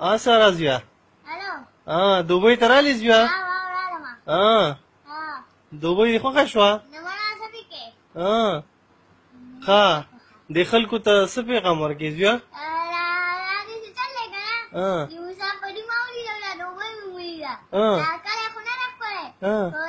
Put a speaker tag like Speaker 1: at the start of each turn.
Speaker 1: ها سارا زویا
Speaker 2: الو
Speaker 1: ها دوبۍ ته رالې زویا
Speaker 2: ها
Speaker 1: دوبۍ دې خوښه شوه ها ښه د خلکو ته څه پیغام ورکې زویا ها
Speaker 2: ها